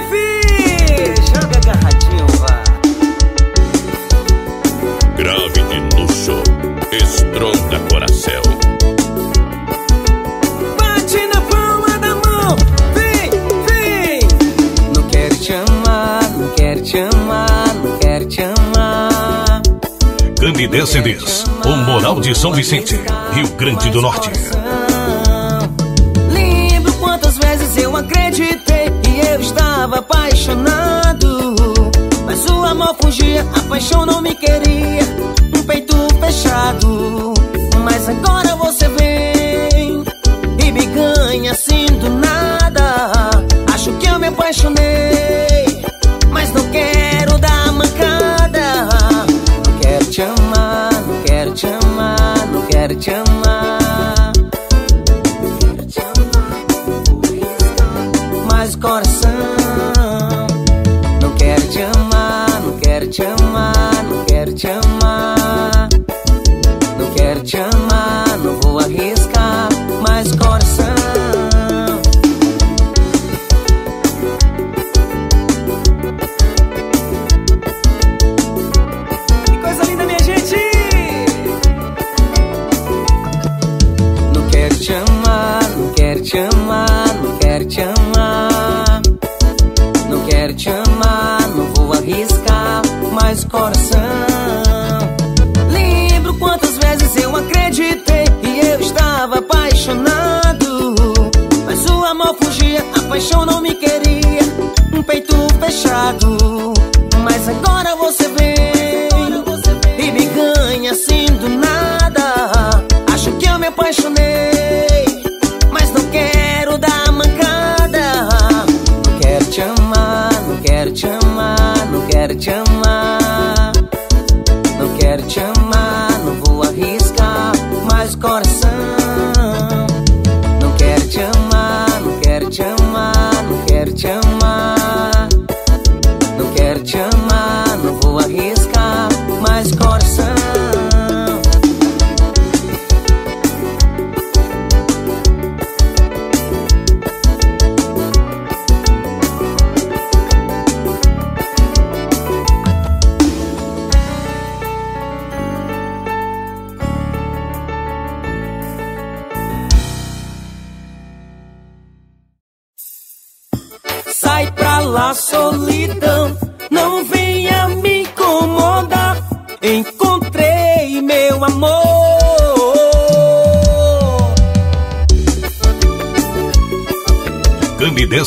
Recife! Joga agarradinho, vá. Grave de luxo, estronda coração. Bate na palma da mão, vem, vem! Não quero te amar, não quero te amar, não quero te amar. Candidez CDs, o Moral de São Vicente, Rio Grande do Norte. Lembro quantas vezes eu acreditei e eu estava apaixonado. Mas o amor fugia, a paixão não me queria. Um peito fechado. Mas agora você vem e me ganha assim do nada. Acho que eu me apaixonei, mas não quero dar mancada. Não quero te amar, não quero te amar, não quero te amar. Amar, não quero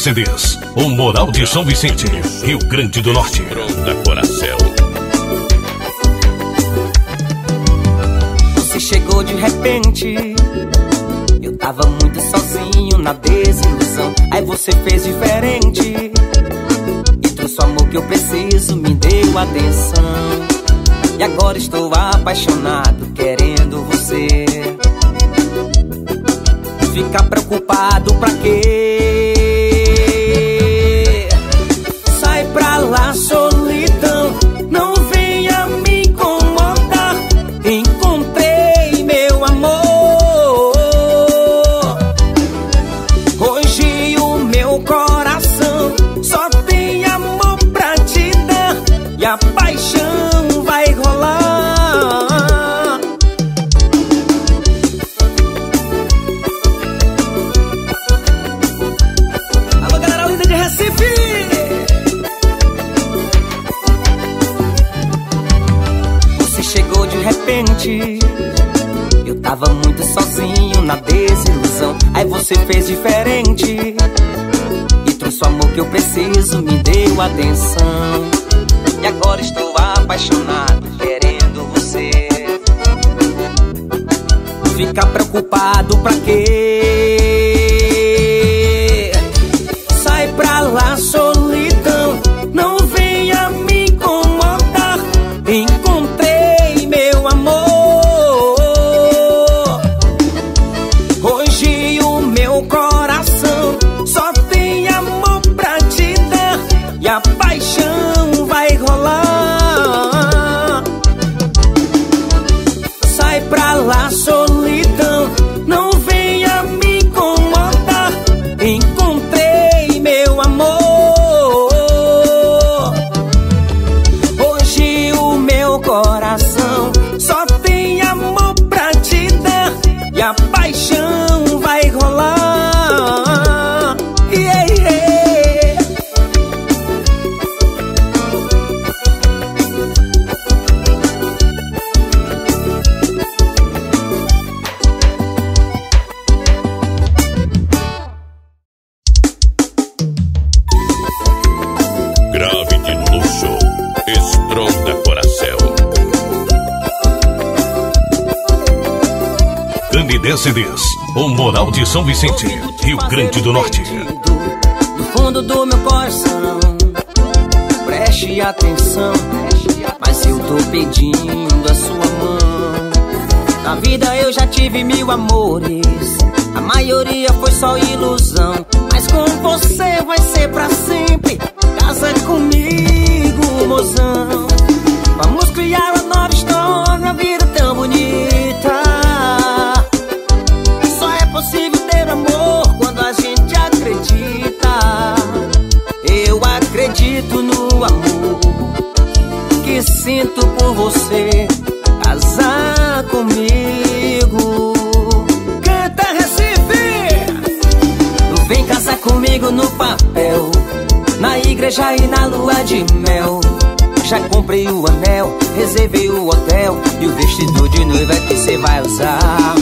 CDs, o Moral de São Vicente, Rio Grande do Norte. Estronda coração. Você chegou de repente. Eu tava muito sozinho na desilusão. Aí você fez diferente. E trouxe o amor que eu preciso, me deu atenção. E agora estou apaixonado, querendo você. Ficar preocupado pra quê? las deu atenção. E agora estou apaixonado, querendo você. Ficar preocupado pra quê? De São Vicente, Rio Grande do Norte. Do fundo do meu coração, preste atenção, mas eu tô pedindo a sua mão. Na vida eu já tive mil amores, a maioria foi só ilusão. Mas com você vai ser pra sempre. Casa comigo, mozão. Vamos criar uma nova história, sinto por você. Casar comigo. Canta Recife! Vem casar comigo no papel. Na igreja e na lua de mel. Já comprei o anel, reservei o hotel E o vestido de noiva que cê vai usar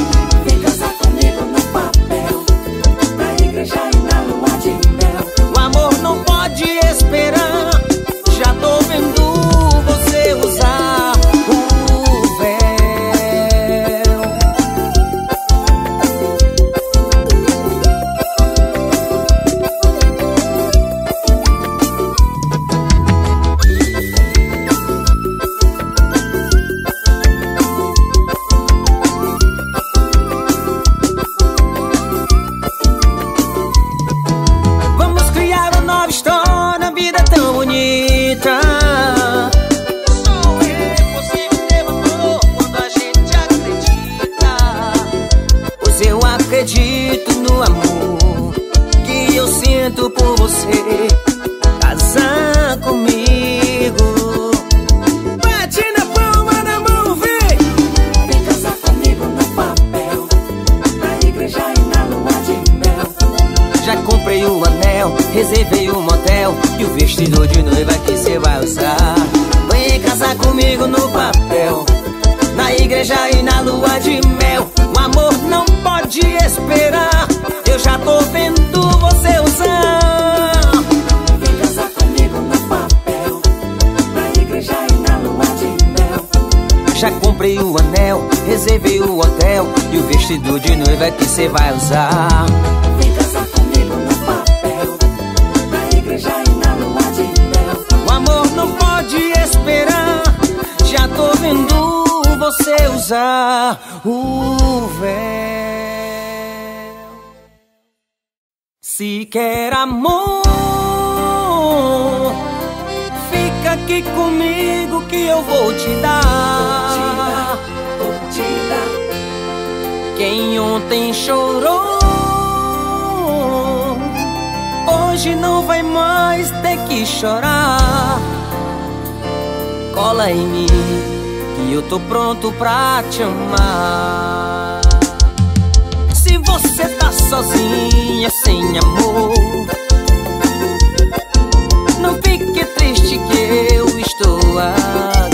noiva que cê vai usar Vem casar comigo no papel Na igreja e na lua de mel O amor não pode esperar. Já tô vendo você usar o véu. Se quer amor, fica aqui comigo que eu vou te dar. Ontem chorou, hoje não vai mais ter que chorar. Cola em mim, que eu tô pronto pra te amar. Se você tá sozinha, sem amor, não fique triste que eu estou aqui.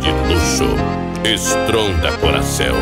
de luxo, estronda coração.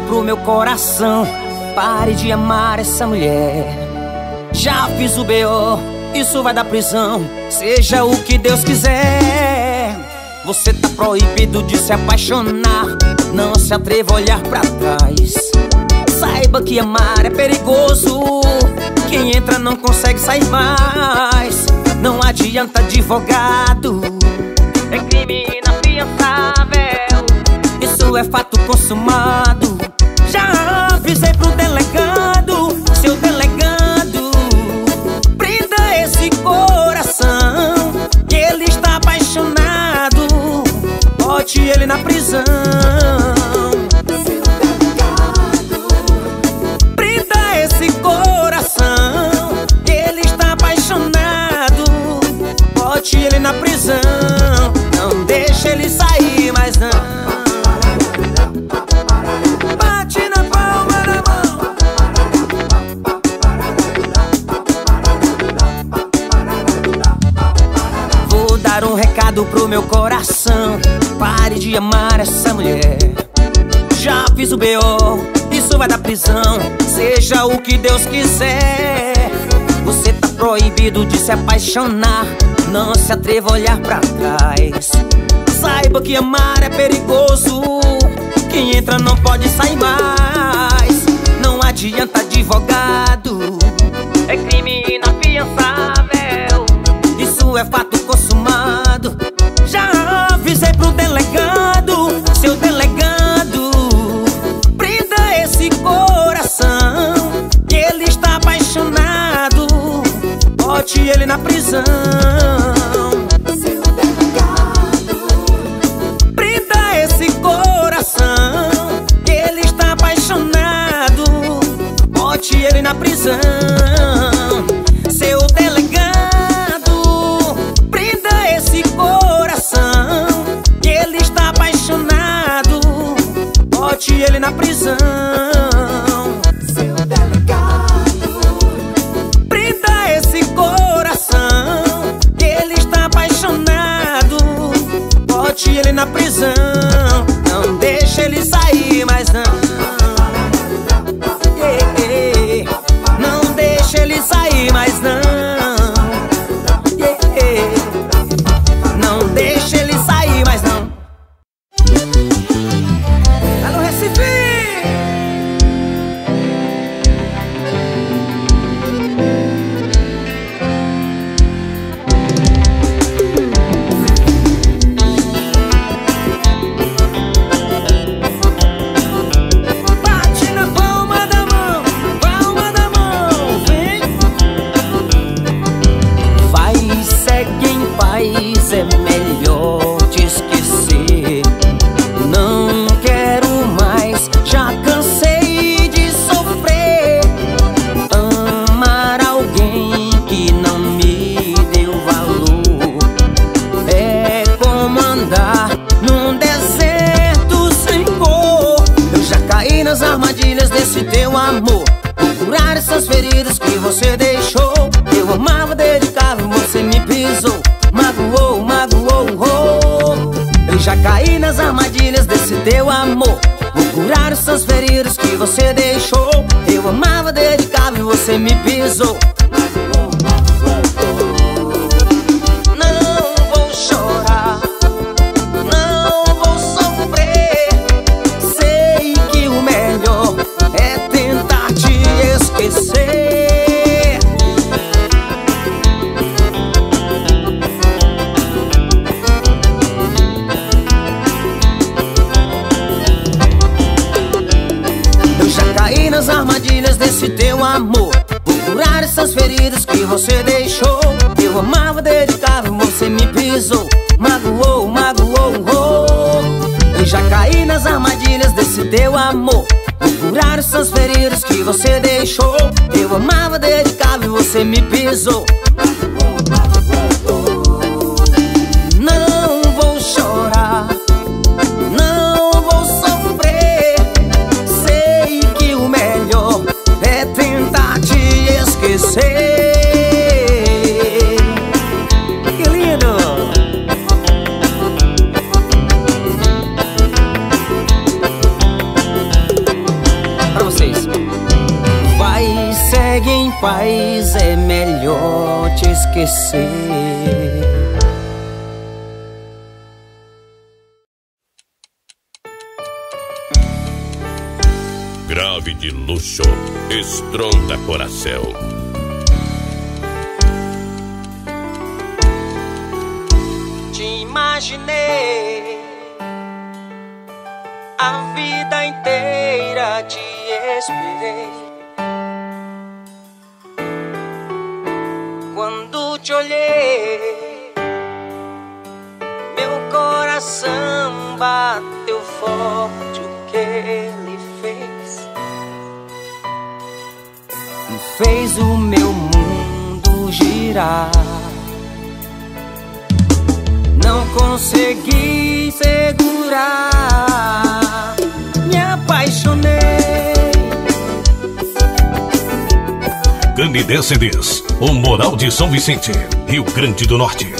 pro meu coração. Pare de amar essa mulher. Já fiz o BO, isso vai dar prisão. Seja o que Deus quiser. Você tá proibido de se apaixonar. Não se atreva a olhar pra trás. Saiba que amar é perigoso. Quem entra não consegue sair mais. Não adianta advogado. É crime inafiançável é fato consumado. Já avisei pro delegado. Meu coração. Pare de amar essa mulher. Já fiz o B.O., isso vai dar prisão. Seja o que Deus quiser. Você tá proibido de se apaixonar. Não se atreva a olhar pra trás. Saiba que amar é perigoso. Quem entra não pode sair mais. Não adianta advogado. É crime inafiançável. Isso é fato Bote ele na prisão. Ele na prisão Seu delegado. Prenda esse coração ele está apaixonado. Bote ele na prisão ele na prisão. Não deixe ele sair mais não precisou Grave de luxo, estronda coração. Te imaginei a vida inteira te esperei te olhei, meu coração bateu forte o que ele fez. Fez o meu mundo girar. Não consegui segurar. CDs. O Moral de São Vicente, Rio Grande do Norte.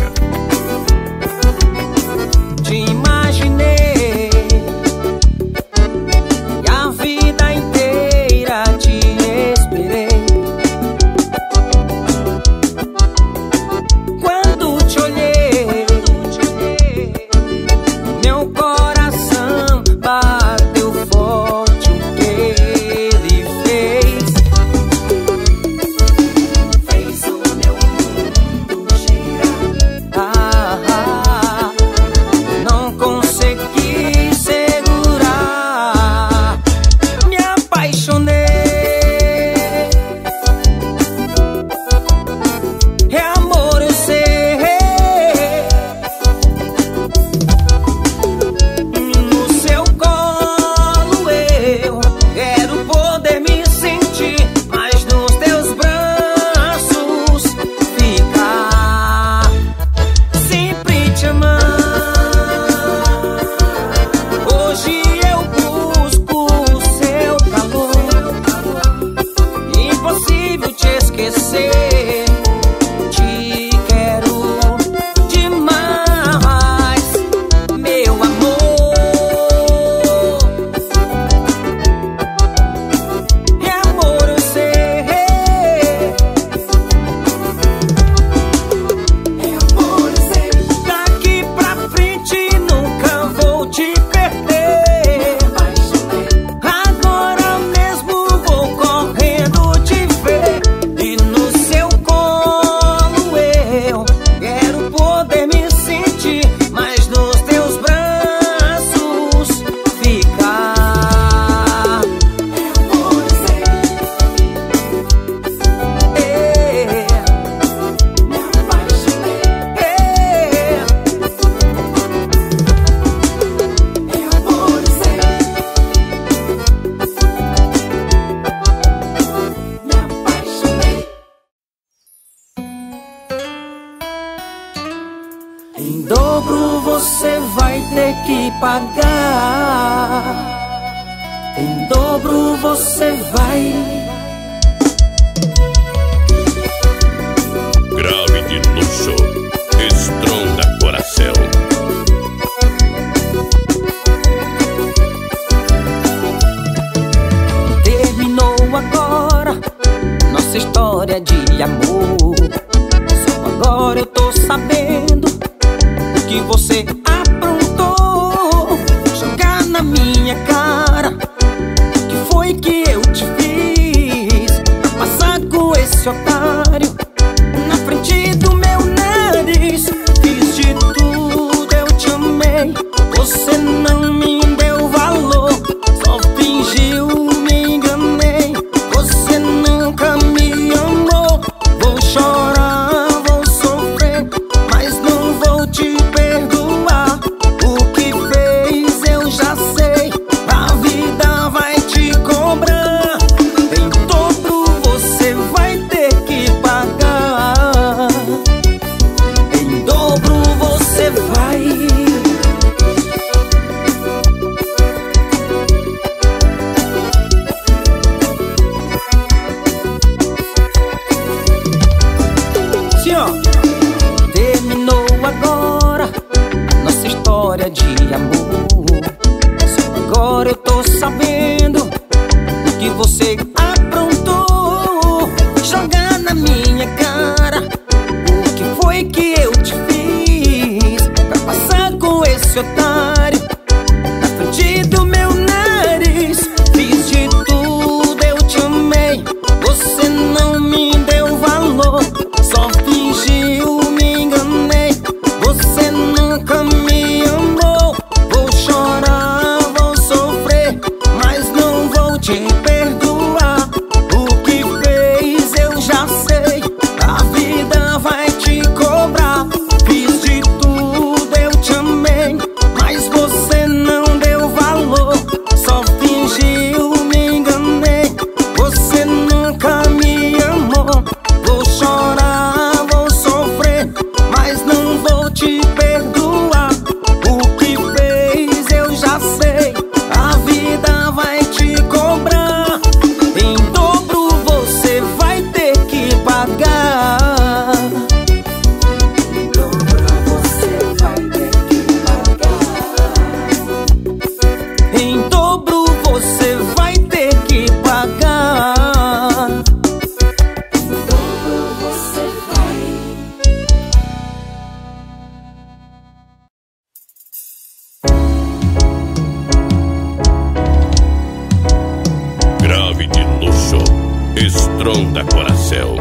Estronda coração.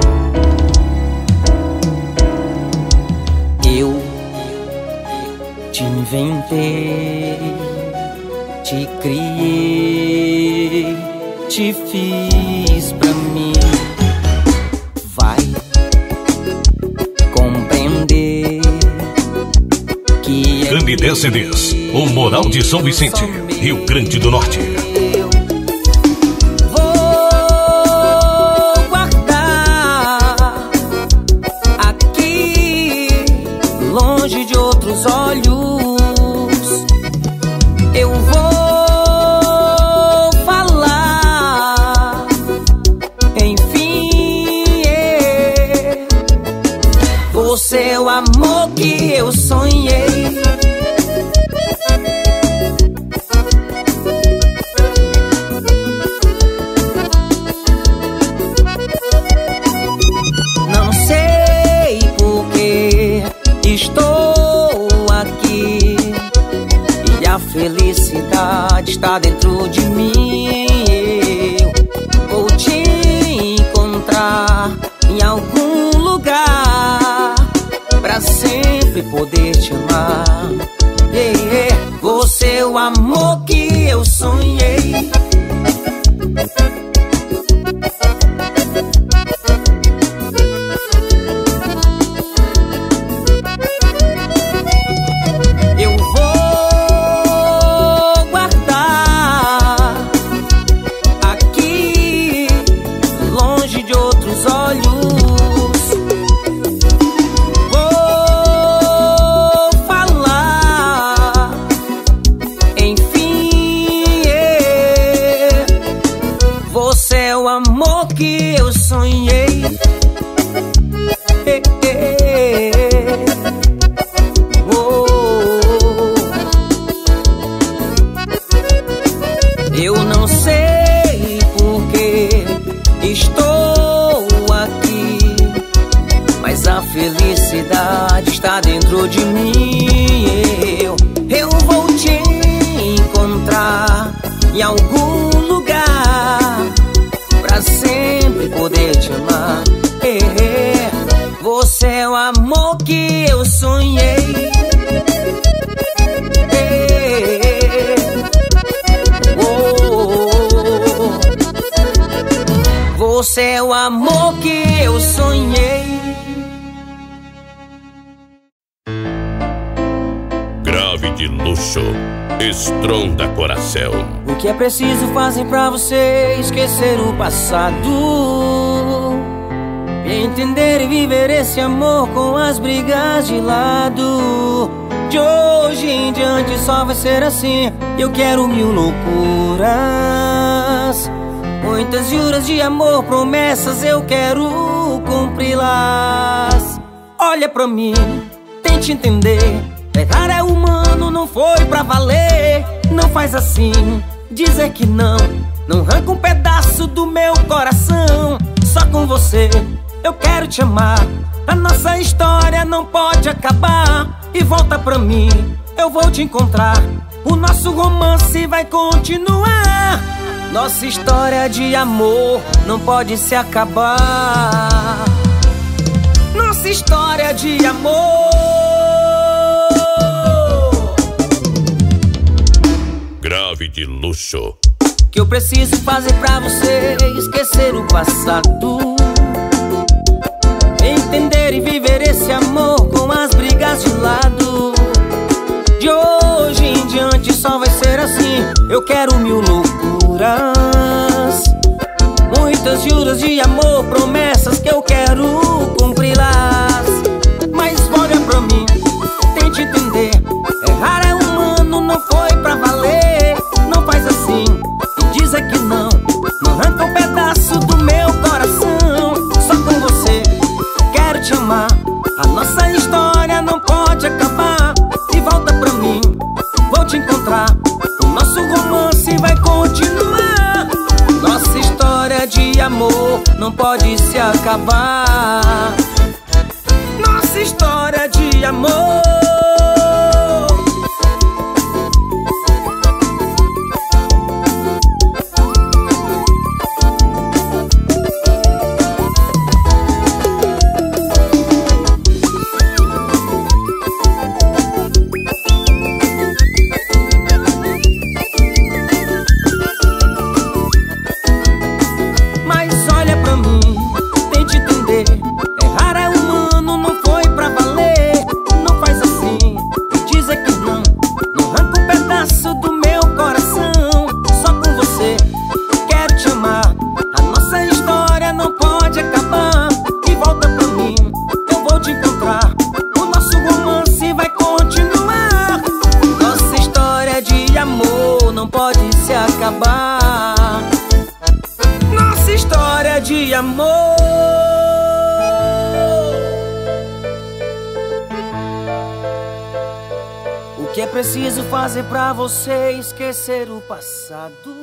Eu te inventei, te criei, te fiz pra mim. Vai compreender que. É Candidez CDs, o Moral de São Vicente, Rio Grande do Norte. sempre poder te amar. Yeah, yeah. Você é o amor que eu sonhei. Você é o amor que eu sonhei. Grave de luxo, estronda coração. O que é preciso fazer pra você esquecer o passado? Entender e viver esse amor com as brigas de lado. De hoje em diante só vai ser assim. Eu quero mil loucuras. Muitas juras de amor, promessas eu quero cumpri-las. Olha pra mim, tente entender. Errar é humano, não foi pra valer. Não faz assim, dizer que não. Não arranca um pedaço do meu coração. Só com você eu quero te amar. A nossa história não pode acabar. E volta pra mim, eu vou te encontrar. O nosso romance vai continuar. Nossa história de amor não pode se acabar. Nossa história de amor. Grave de luxo, que eu preciso fazer pra você esquecer o passado? Entender e viver esse amor com as brigas de lado. De hoje em diante só vai ser assim. Eu quero mil loucuras. Muitas juras de amor, promessas que eu quero cumpri-las. Mas olha pra mim, tente entender. Errar é humano, não foi pra valer. Não faz assim e diz é que não. Não amor não pode se acabar. Nossa história de amor. Passado?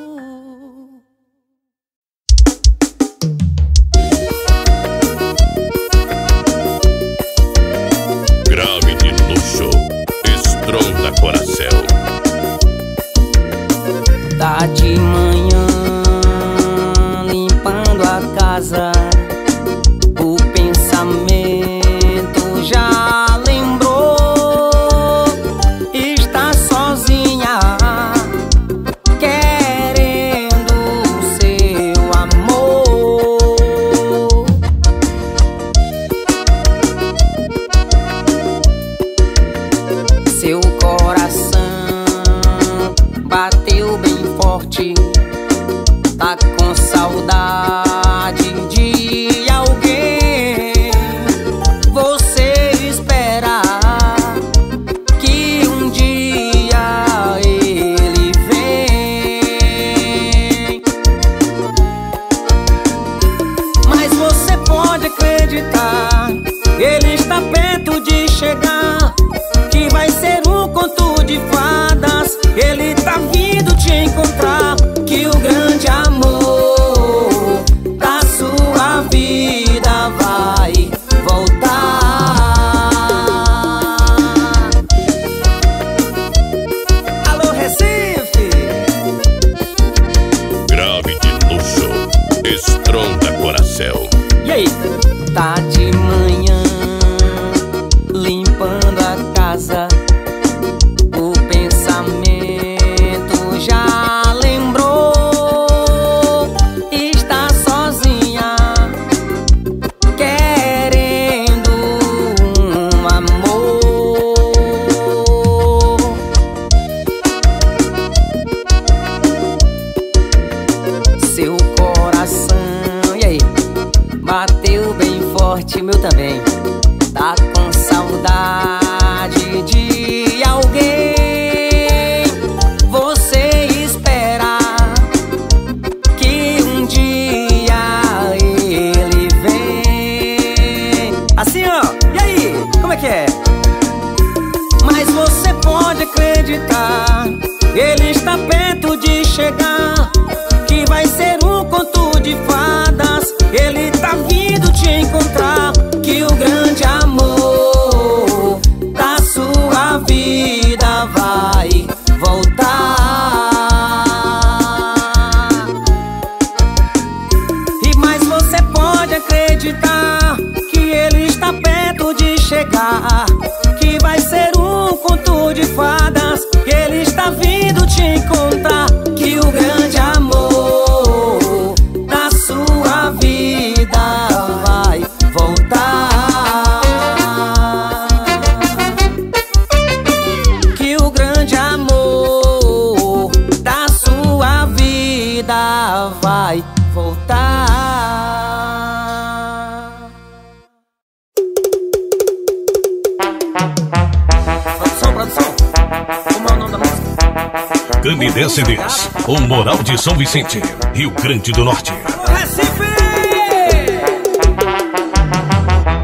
O Moral de São Vicente, Rio Grande do Norte.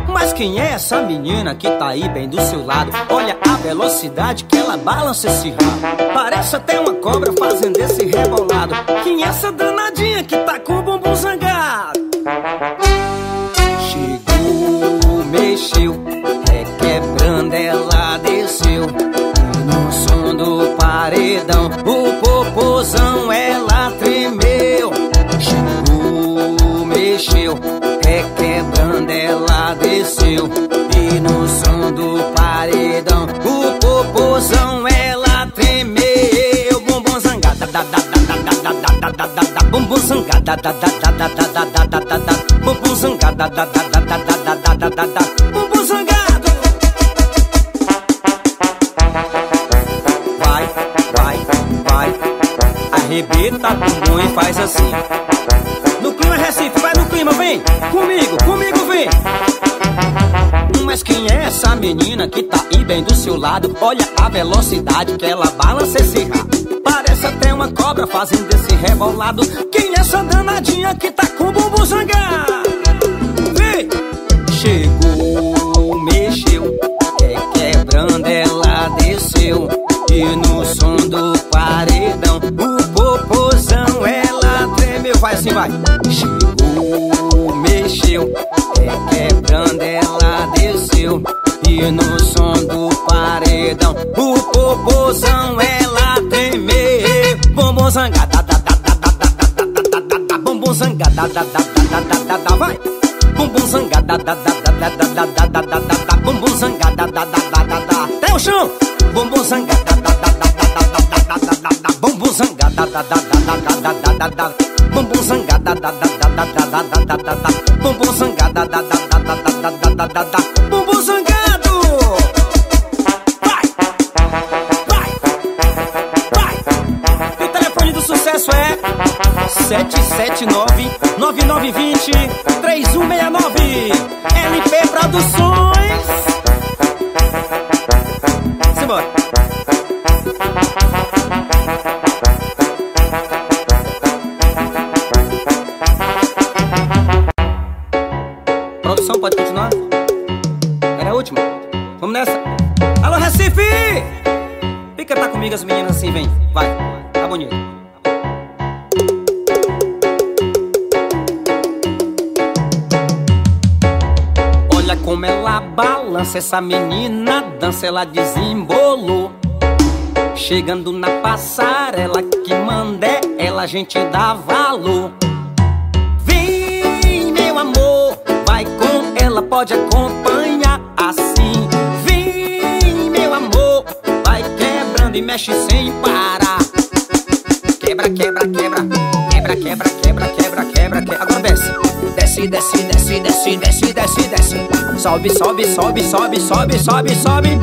Mas quem é essa menina que tá aí bem do seu lado? Olha a velocidade que ela balança esse rabo. Parece até uma cobra fazendo esse rebolado. Quem é essa danadinha que tá com da da da bumbum zangada, da da da da da da da da da da bumbum zangada, da da da da da da da da da da bumbum zangado. Vai, vai, vai, arrebenta bumbum e faz assim. No clima Recife, vai no clima, vem comigo, comigo vem. Mas quem é essa menina que tá aí bem do seu lado? Olha a velocidade que ela balança esse rabo. Até uma cobra fazendo esse rebolado. Quem é essa danadinha que tá com o bumbum zangado? Vem! Chegou, mexeu, é quebrando, ela desceu. E no som do paredão, o popozão ela tremeu. Vai assim, vai! Chegou, mexeu, é quebrando, ela desceu. E no som do paredão, o popozão ela tremeu. Bumbum zangada, da da da da da da da da bumbum zangada, da da da da da da vai. Bumbum zangada, da da da da da da da da da da bumbum zangada, da da da da da até o chão. Bumbum zangada, da da da da da da da da da da bumbum zangada, da da da da da da da da bumbum zangada, da da da da da da da da da bumbum zangada, da da da da da da da da da Olha como ela balança, essa menina dança, ela desembolou. Chegando na passarela, que manda é ela, a gente dá valor. Vem, meu amor, vai com ela, pode acompanhar assim. Vem, meu amor, vai quebrando e mexe sem parar. Quebra, quebra, quebra. Quebra, quebra, quebra, quebra, quebra, quebra. Agora desce. Desce, desce, desce, desce, desce, desce, desce. Sobe, sobe, sobe, sobe, sobe, sobe, sobe.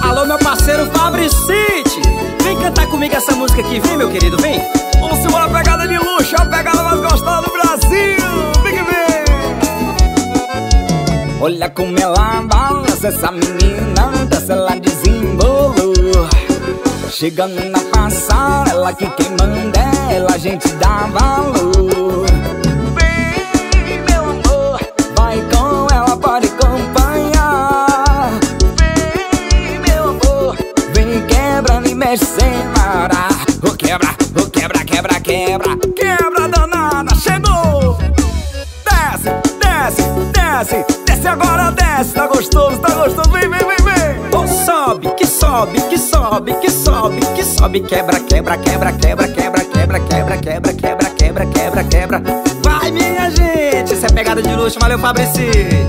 Alô, meu parceiro Fabricite. Vem cantar comigo essa música aqui, vem, meu querido, vem. Vamos simular a pegada de luxo, é a pegada mais gostosa do Brasil. Vem que vem. Olha como ela balança essa menina, dança ela diz Chegando na passarela que quem manda é ela A gente dá valor. Vem, meu amor Vai com ela, pode acompanhar. Vem, meu amor Vem quebra mexe sem parar O quebra, o quebra, quebra, quebra Quebra danada, chegou. Desce, desce, desce Desce agora, desce. Tá gostoso, tá gostoso, vem, vem, vem, sobe, que sobe, que sobe, que sobe, que sobe Quebra, quebra, quebra, quebra, quebra, quebra, quebra, quebra, quebra, quebra, quebra, quebra Vai, minha gente, isso é pegada de luxo, valeu, Fabricite